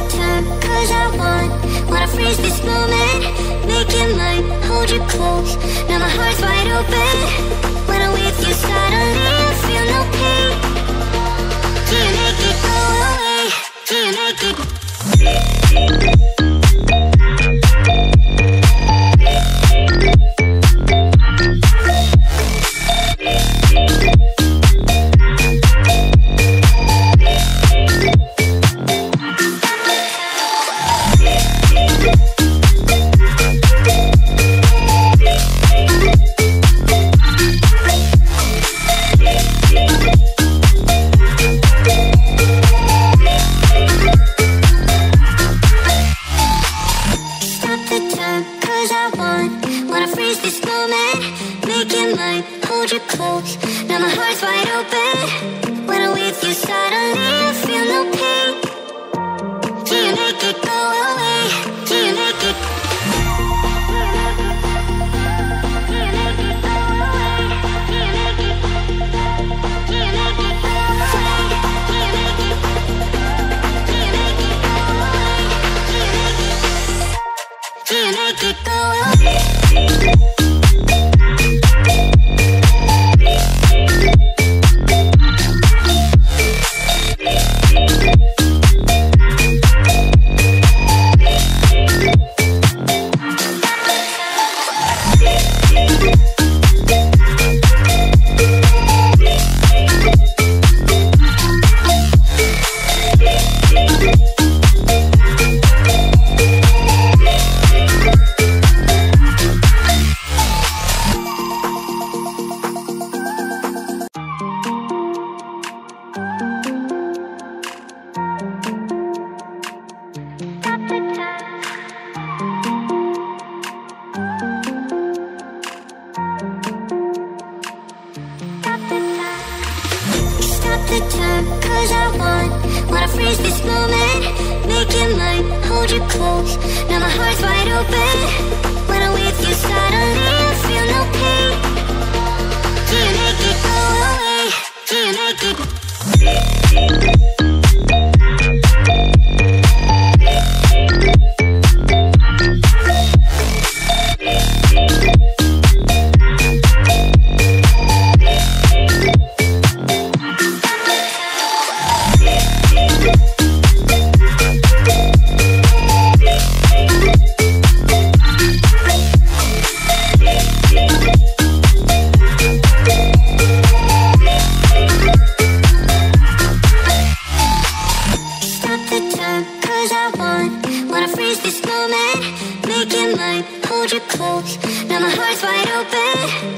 cause I want Wanna freeze this moment, make it mine Hold you close, now my heart's wide open. When cause I want Wanna freeze this moment, make it mine Hold you close, now my heart's wide open When I'm with you suddenly close